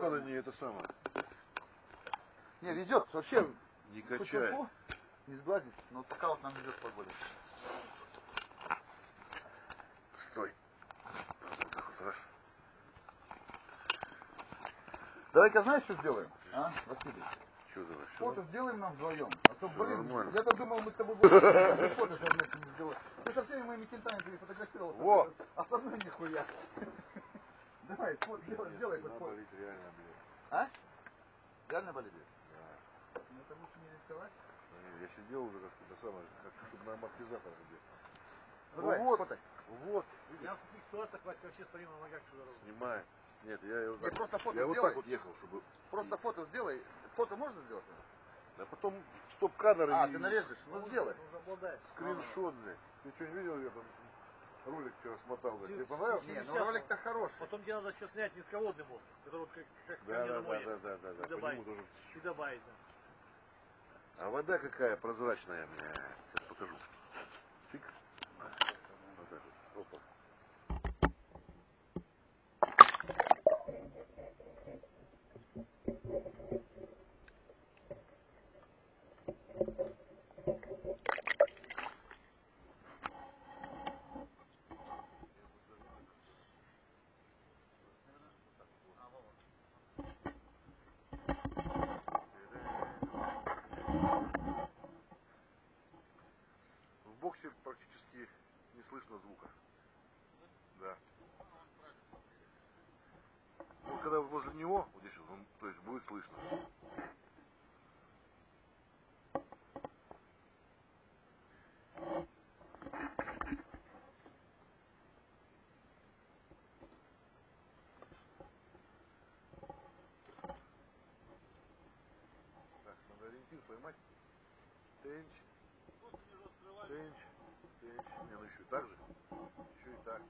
она не это самое. Не, везет, вообще. Не качает. Не сглазить, но пока вот нам везет погода. Стой. Раз. Давай-ка знаешь, что сделаем? А, Василий? Что давай? Фото сделаем нам вдвоем. А то, блин, нормально. я-то думал, мы с тобой будем фото совместно не. Ты со всеми моими кентами перефотографировал. Во! А со мной нихуя. Давай, фото сделай, сделай фото. болит реально, блядь. А? Реально болит? Да. Ну это лучше не рисковать. Не, Я сидел уже как это самое, как чтобы на амортизатор где. Ну, давай, вот. фотай. Вот, Я в таких ситуациях вообще стою на ногах всю дорогу. снимай. Нет, я его Не, так, просто фото я вот сделай. так вот ехал, чтобы... Просто фото сделай. Фото можно сделать? А потом стоп-кадр А, и ты нарежешь? Ну сделай. Уже обладает. скриншот, блядь. Ты что, не видел, я там ролик вчера смотал, блядь. Тебе понравился? Не, ну ролик-то хороший. Потом тебе надо еще снять низководный мост, который вот как, как Да, мне да, домой да, да, да, да, И да. По добавить. нему тоже. И добавить. да. А вода какая прозрачная, бля. Сейчас покажу. Чик. Вот так вот. Опа. В боксе практически не слышно звука. Да. Вот когда возле него, вот здесь он, то есть будет слышно. Так, надо ориентир поймать. Тенч. Тенч. Ну еще так же. Еще и так.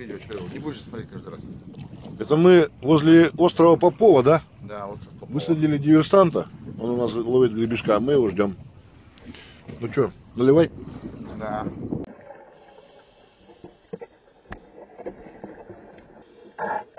видео человек. Не будешь смотреть каждый раз. Это мы возле острова Попова, да? Да, остров Попова. Высадили диверсанта. Он у нас ловит гребешка, а мы его ждем. Ну что, наливай? Да. Thank you.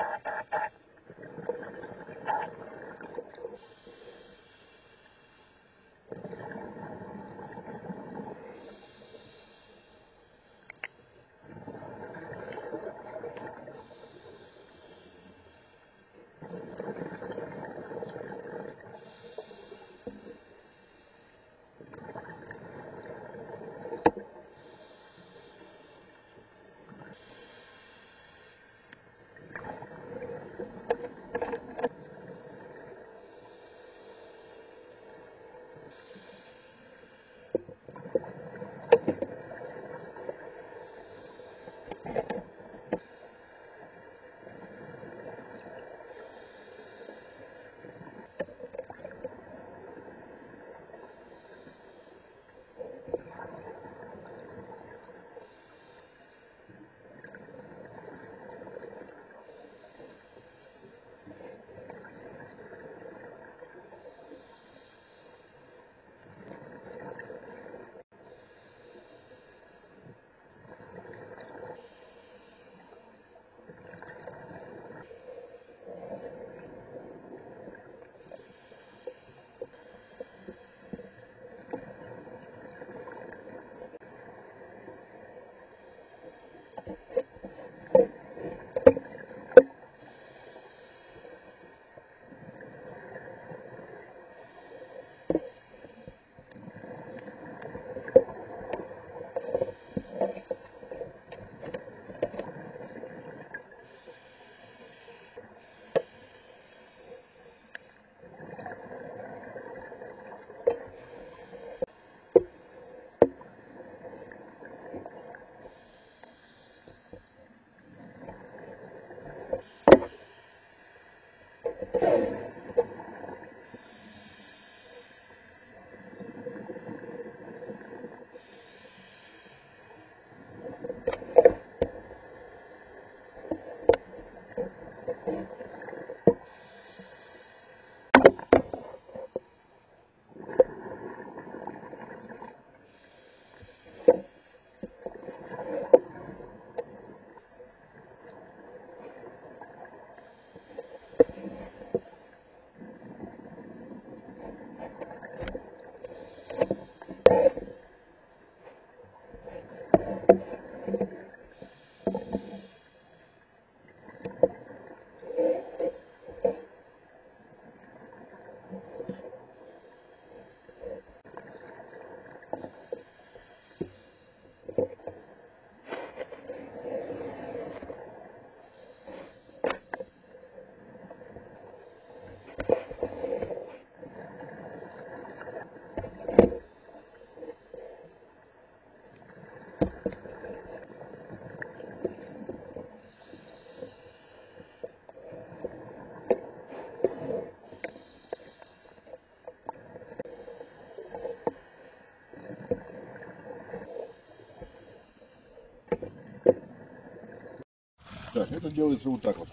Так, это делается вот так вот.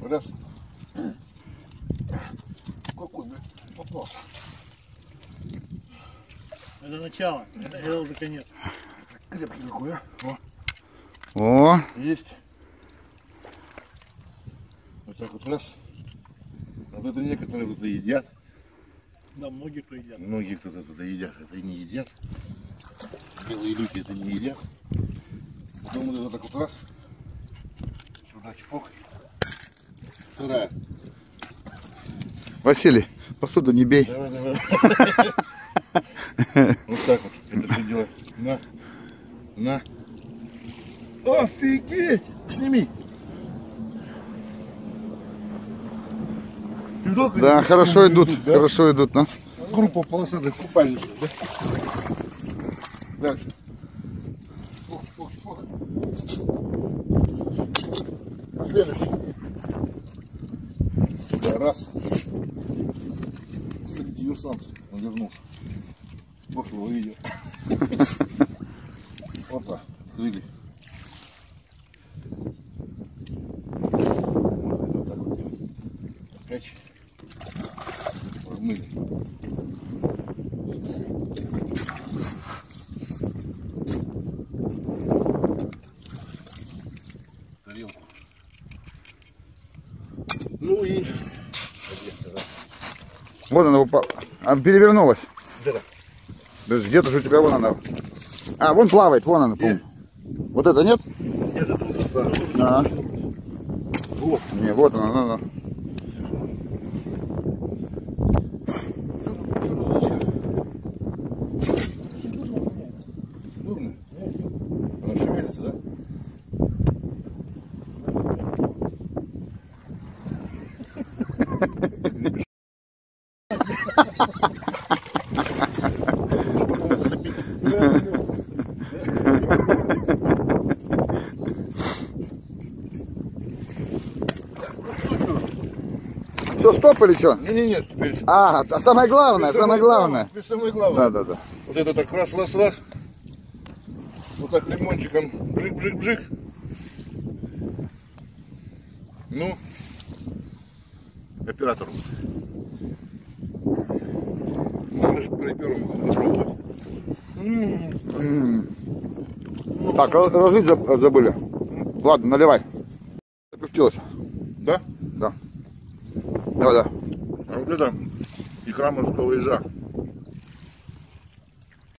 Раз. Какой, блядь, попался. Это начало, это, это уже конец. Крепкий какой, а? О, О, есть. Вот так вот раз. Вот это некоторые вот это едят. Да, многие кто едят. Многие кто-то это едят, это и не едят. Белые люди это не едят. Потом вот это так вот раз. Сюда чпок. Вторая. Василий, посуду не бей. Давай, давай. Вот так вот. Это все дело. На. На. Офигеть! Сними. Как Да, хорошо сними идут, да? хорошо идут, да? Группа полосатых купальников, да? Дальше. Следующий. Да, раз. Кстати, диверсант. Он вернулся. Прошлого видео. Опа, открыли. Можно вот так вот делать. Кач. Размыли. тарелку. Ну и... Вот она упала. А, перевернулась. Где-то. Где-то же у тебя вон она. А, вон плавает, вон она, по Вот это нет? Где-то тут осталось. А, Вот. не, вот она, она, она. Дурно. Она шевелится, да? Потом это запить. Все, стоп или что? Не-не-не, теперь А, а самое главное, Теперь самое главное. Теперь самое главное. Да, да, да. Вот это так раз, раз, раз. Вот так лимончиком бжик, бжик, бжик. Ну, оператору. Надо же при первом попробовать. Так, раз- разлить заб- забыли. Ладно, наливай. Опустилась. Да? Да. Давай, да. А вот это икра морского ежа.